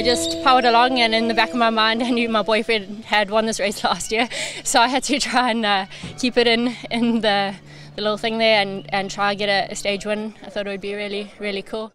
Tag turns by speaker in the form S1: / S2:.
S1: I just powered along, and in the back of my mind, I knew my boyfriend had won this race last year, so I had to try and uh, keep it in in the, the little thing there and, and try and get a, a stage win. I thought it would be really, really cool.